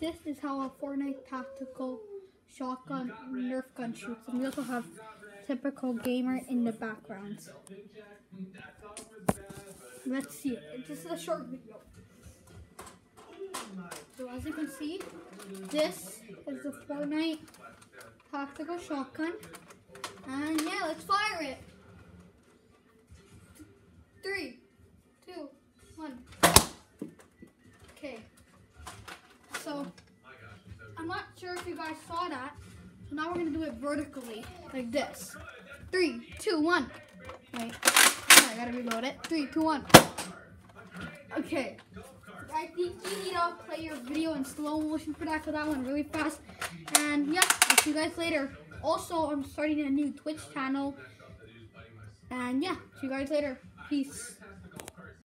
this is how a Fortnite tactical shotgun Nerf gun shoots. And we also have typical gamer in the background. Let's see it. This is a short video. So as you can see, this is the Fortnite tactical shotgun. And yeah, let's fire it. Three, two, one. Okay. So, I'm not sure if you guys saw that. So now we're gonna do it vertically, like this. Three, two, one. Wait, I gotta reload it. Three, two, one. Okay. I think you need to play your video in slow motion for that, for that one really fast. And yeah, I'll see you guys later. Also, I'm starting a new Twitch channel. And yeah, see you guys later. Peace.